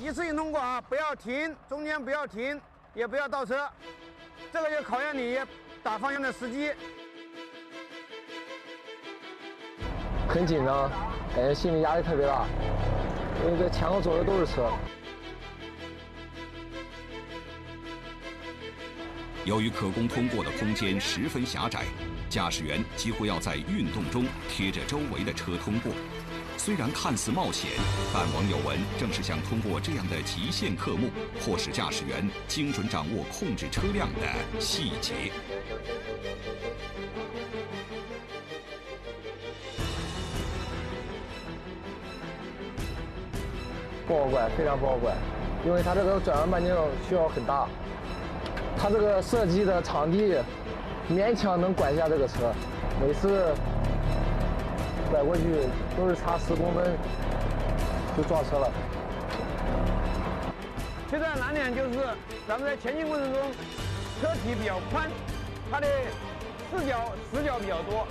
一次性通过啊，不要停，中间不要停，也不要倒车，这个就考验你打方向的时机。很紧张，感觉心理压力特别大，因为这前后左右都是车。由于可供通过的空间十分狭窄，驾驶员几乎要在运动中贴着周围的车通过。虽然看似冒险，但网友文正是想通过这样的极限科目，迫使驾驶员精准掌握控制车辆的细节。不好拐，非常不好拐，因为它这个转弯半径需要很大。它这个设计的场地勉强能拐下这个车，每次拐过去都是差十公分就撞车了。现在难点就是咱们在前进过程中，车体比较宽，它的视角死角比较多，